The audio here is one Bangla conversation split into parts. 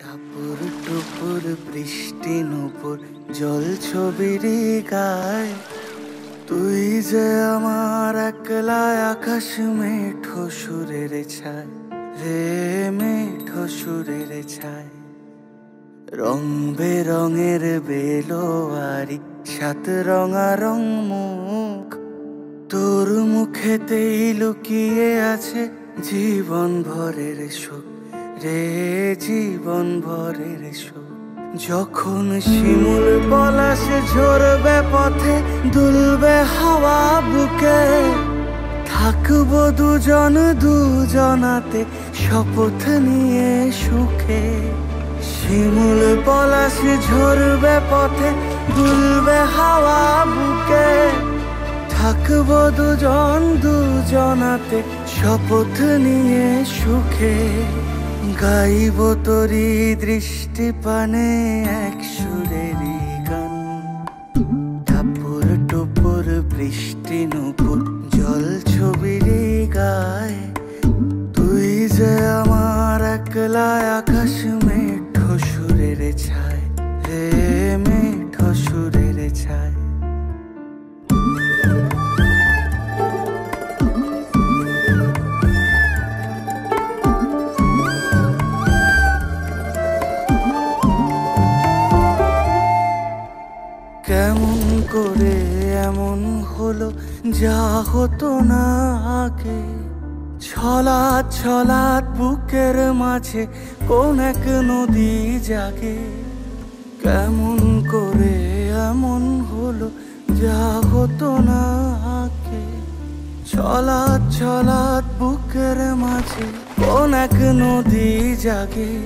টাপুর টুপুর বৃষ্টি নুপুর জল ছবির গায়। তুই যে আমার একলা আকাশ মেঠো সুরের ছায়, রে মেঠো সুরের ছায়। রং বেরঙের বেলোয়ারি সাত রঙা রং মুখ। তোর মুখেতেই লুকিয়ে আছে জীবন ভরের সুখ। রে জীবন ভরের সুখ। যখন শিমুল পলাশে ঝরবে পথে, দুলবে হাওয়া বুকে। থাকব দুজন দুজনাতে, শপথ নিয়ে সুখে। শিমুল পলাশ ঝরবে পথে, দুলবে হাওয়া বুকে। থাকব দুজন দুজনাতে, শপথ নিয়ে সুখে। গাইব তরি দৃষ্টি পানে এক সুরেরই গান। ঠাপুর টুপুর বৃষ্টি নুপুর জল ছবির গায়। তুই যে আমার একলা আকাশ মেঠো সুরের ছায়। কেমন করে এমন হলো, যা হতো না আগে? ছলাৎ ছলাৎ বুকের মাঝে, কোন এক নদী জাগে? কেমন করে এমন হলো, যা হতো না আগে? ছলাৎ ছলাৎ বুকের মাঝে, কোন এক নদী জাগে?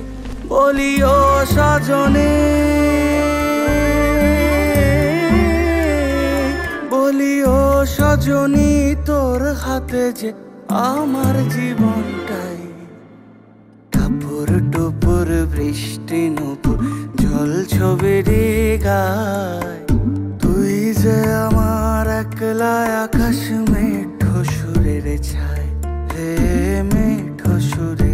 বলিও সজনে বলিও সজনী, তোর হাতে যে আমার জীবনটাই। ঠাপুর টুপুর, বৃষ্টি নুপুর, জল ছবিরে গায়। তুই যে আমার একলা আকাশ মেঠো সুরের ছায়, হে মেঠো সুরের